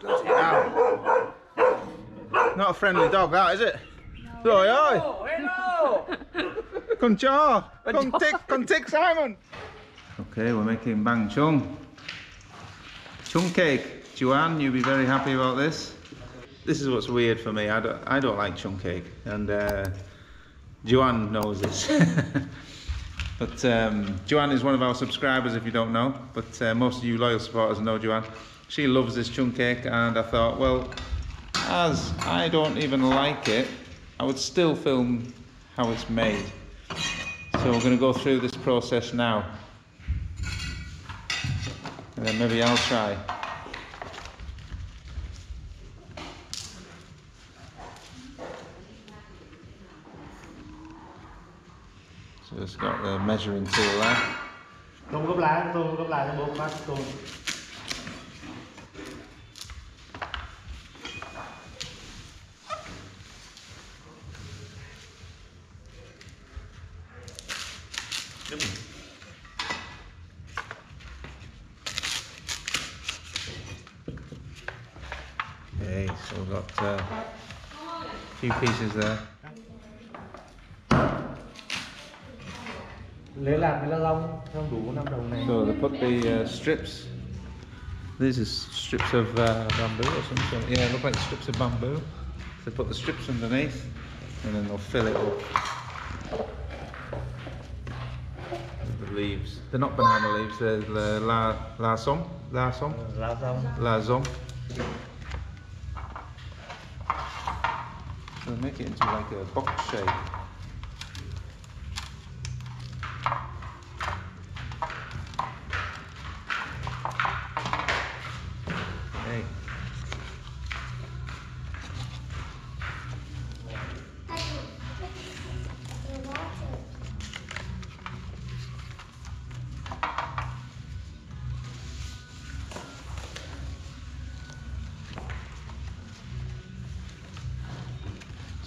Bloody hell. Not a friendly dog, that is it? Oi, oi! Hello! Con chó! Con tick! Con tick, Simon! Okay, we're making banh chung. Chung cake. Joanne, you'll be very happy about this. This is what's weird for me. I don't, I don't like chung cake, and uh, Joanne knows this. but um, Joanne is one of our subscribers, if you don't know. But uh, most of you loyal supporters know Joanne. She loves this chung cake, and I thought, well, as I don't even like it, I would still film how it's made. So we're going to go through this process now. And then maybe I'll try. So it's got the measuring tool there. Okay, so we've got uh, a few pieces there. Lấy làm cái la lông, không đủ 5 đồng này. So they put the uh, strips. These are strips of uh, bamboo or something. Yeah, look like strips of bamboo. So They put the strips underneath, and then they'll fill it up with the leaves. They're not banana leaves. They're the la la som, la som, Lá rong. la zom. They make it into like a box shape.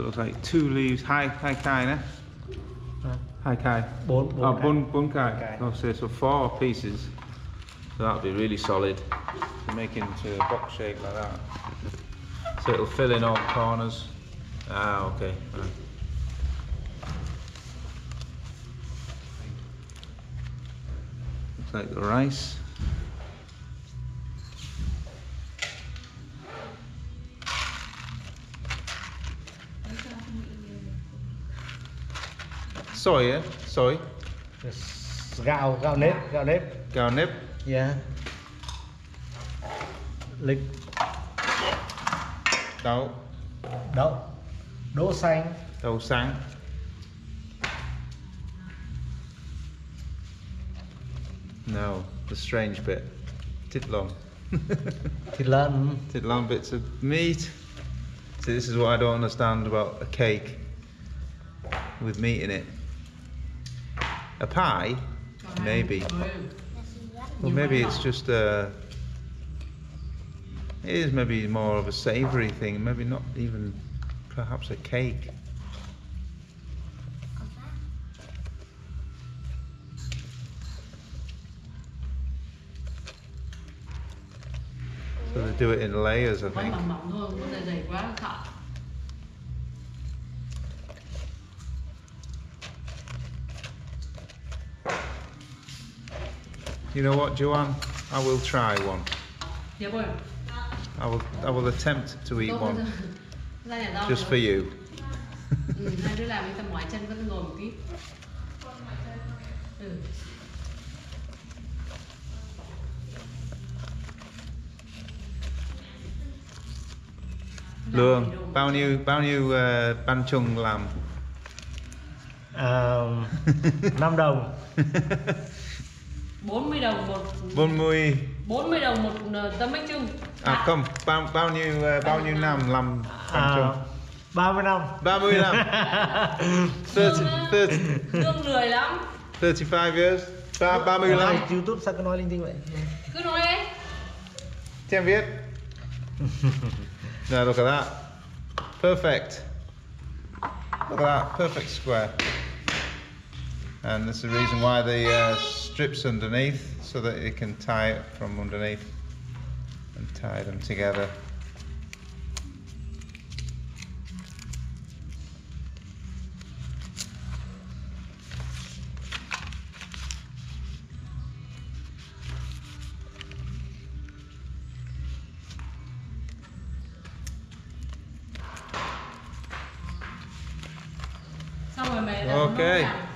So it looks like two leaves. Hi, hi Kai, ne? Hi Kai. Bốn, bốn Oh, bun, bun kai. Kai. Oh, so, so four pieces. So that'll be really solid to make into a box shape like that. So it'll fill in all corners. Ah, okay. right. Looks like the rice. Soy, yeah? Soy. Gạo, gạo nếp, gạo nếp. Gạo nếp. Yeah. Lịch, Đậu. đậu, đỗ xanh, Đậu xanh. No, the strange bit. Titlon. thịt lợn, Titlon bits of meat. See, this is what I don't understand about a cake with meat in it. A pie? Maybe. Well, maybe it's just a. It is maybe more of a savoury thing. Maybe not even, perhaps a cake. So they do it in layers, I think. You know what, Joanne? I will try one. Hiệp ơi, I will. I will attempt to eat one ra nhà rau just for you. Ừ, hai đứa làm đi mỏi chân vẫn ngồi một tí. Ừ. Lương, bao nhiêu bao nhiêu uh, bánh chưng làm? à, 5 đồng. 40 đồng một 40 40 đồng một ờ, tấm bánh chưng. à không bao bao nhiêu uh, bao nhiêu năm làm ban À, chung? 30 năm. 30 năm. 30 30 Lương lười lắm. 35 years. Ba 35. Này, YouTube sao cứ nói linh tinh vậy? Cứ nói đấy. Tiếng Việt. Now look at that. Perfect. Look at that, perfect square. And that's the reason why the uh, strips underneath, so that you can tie it from underneath and tie them together. xong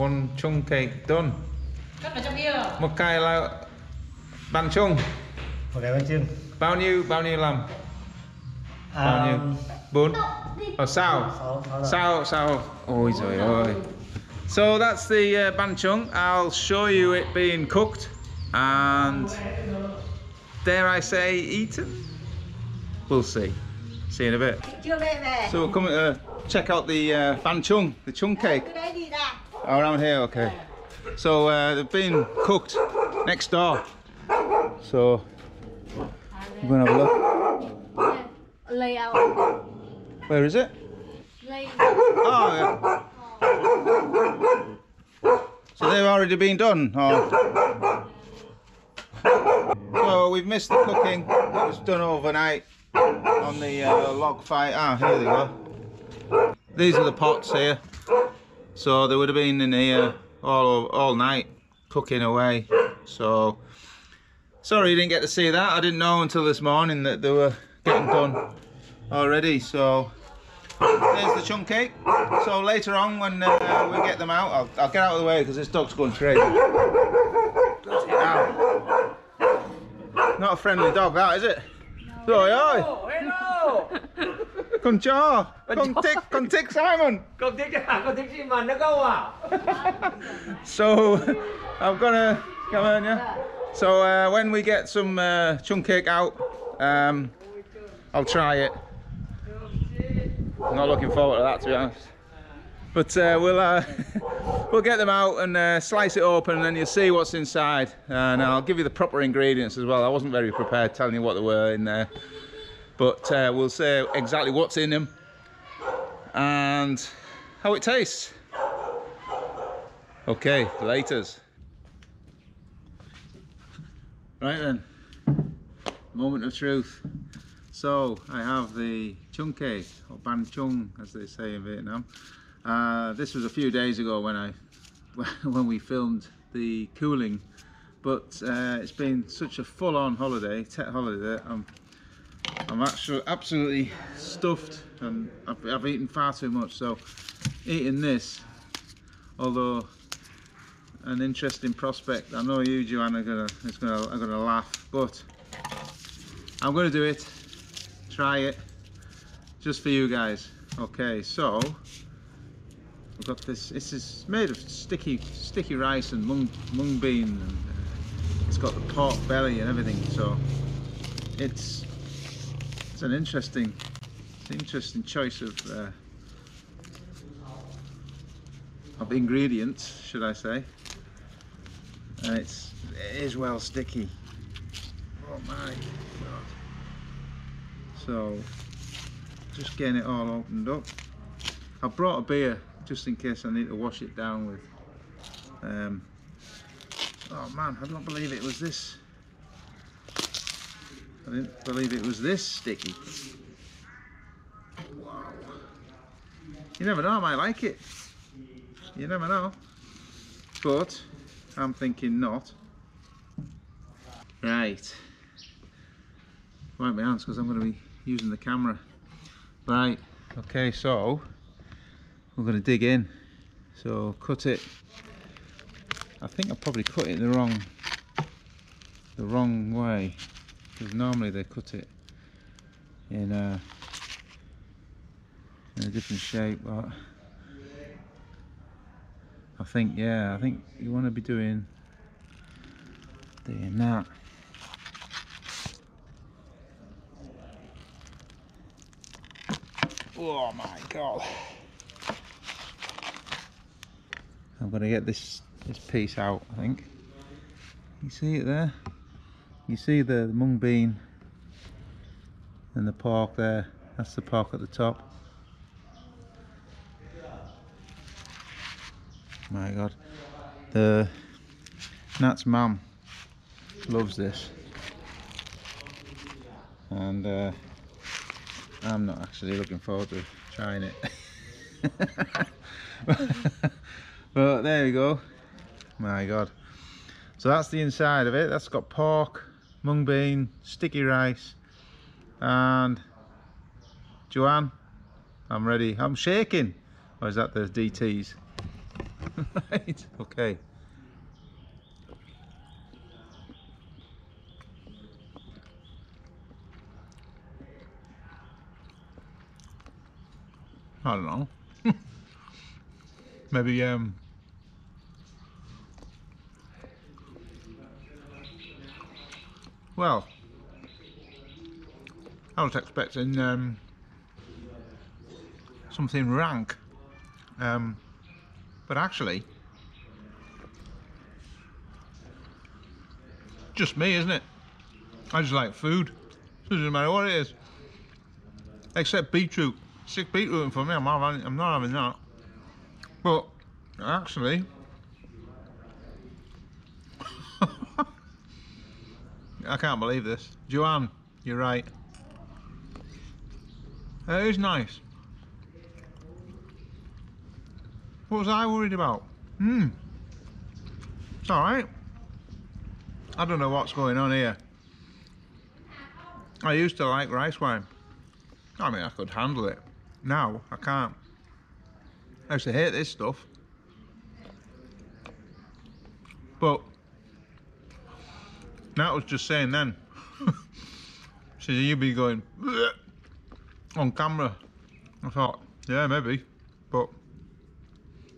One chung cake done. cất vào trong kia Một cái là bánh chung. một cái bánh chưng Bao nhiêu bao nhiêu làm? Bao nhiêu? Bốn. Ở sao? sáu sáu rồi. Sao sao? Ôi trời ơi. So that's the uh, banh chung. I'll show you it being cooked and dare I say eaten? We'll see. See in a bit. chưa về về So we're coming to check out the uh, banh chung, the chung cake. Cái đấy đi ra Around here, okay. So uh, they've been cooked next door. So we're gonna have a look. lay out Where is it? lay Oh, yeah. So they've already been done. Or... So we've missed the cooking. It was done overnight on the uh, log fire. Ah, here they go. These are the pots here. So they would have been in here all all night cooking away. So sorry you didn't get to see that. I didn't know until this morning that they were getting done already. So there's the chung cake. So later on, when uh, we get them out, I'll, I'll get out of the way because this dog's going crazy. Not a friendly dog, that is it? Oi, oi! Con chó! Con tick! Con tick Simon! con à con gì mà nó câu à So I'm gonna come on, yeah. So uh, when we get some uh, chung cake out, um, I'll try it. I'm not looking forward to that, to be honest. But uh, we'll uh, we'll get them out and uh, slice it open, and then you'll see what's inside. And I'll give you the proper ingredients as well. I wasn't very prepared telling you what there were in there, but uh, we'll say exactly what's in them and how it tastes. Okay, laters. Right then, moment of truth. So I have the chung cake, or banh chung as they say in Vietnam. Uh, this was a few days ago when I when we filmed the cooling, but uh, it's been such a full-on holiday, Tet holiday. I'm I'm actually absolutely stuffed, and I've, I've eaten far too much. So eating this, although an interesting prospect. I know you, Joanna, are gonna is gonna are gonna laugh, but I'm gonna do it. Try it, just for you guys. Okay, so we've got this. This is made of sticky sticky rice and mung mung bean, and uh, it's got the pork belly and everything. So it's it's an interesting, it's an interesting choice of uh, of ingredients, should I say? And it's it is well sticky. Oh my god! So just getting it all opened up. I brought a beer just in case I need to wash it down with. Um, oh man, I don't believe it was this. I didn't believe it was this sticky. Wow. You never know, I might like it. You never know. But I'm thinking not. Right. Wipe my hands because I'm going to be using the camera. Right. Okay, so we're going to dig in. So cut it. I think I probably cut it the wrong the wrong way because normally they cut it in a in a different shape but I think yeah I think you want to be doing doing um, that. Oh my god. I'm gonna get this this piece out I think. You see it there you see the mung bean and the pork there that's the pork at the top my god the Nat's mum loves this and uh, I'm not actually looking forward to trying it. but there we go. My God. So that's the inside of it. That's got pork, mung bean, sticky rice, and Joanne, I'm ready. I'm shaking. Or is that the DTs? right, okay. I don't know. Maybe um Well I was expecting um something rank. Um but actually just me, isn't it? I just like food. Doesn't matter what it is. Except beetroot Sick beetroot for me. I'm not having, I'm not having that. But actually, I can't believe this. Joanne, you're right. It is nice. What was I worried about? Hmm. It's alright. I don't know what's going on here. I used to like rice wine. I mean, I could handle it. Now, I can't. I used to hate this stuff. But, that was just saying then. so you'd be going on camera. I thought, yeah, maybe. But,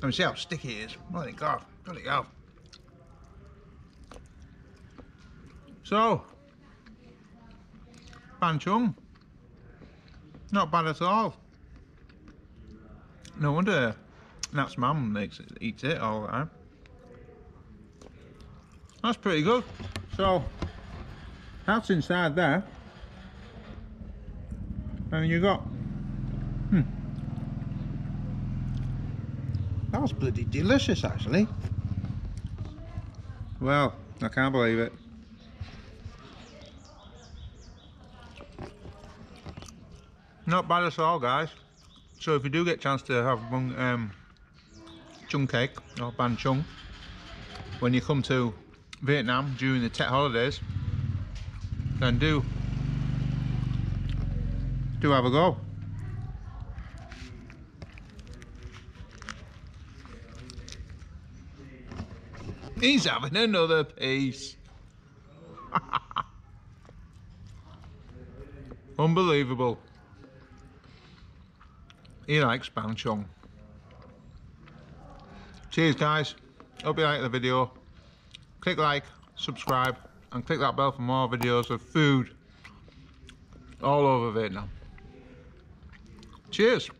let me see how sticky it is. Bloody God, bloody hell. So, Banh Chung. Not bad at all. No wonder Nat's mum makes it, eats it all the time. That's pretty good. So, that's inside there. And you got, hmm. That was bloody delicious actually. Well, I can't believe it. Not bad at all guys. So if you do get a chance to have um, chung cake or banh chung when you come to Vietnam during the Tet holidays, then do do have a go. He's having another piece. Unbelievable. He likes Banh Chung. Cheers guys. Hope you like the video. Click like, subscribe and click that bell for more videos of food all over Vietnam. Cheers.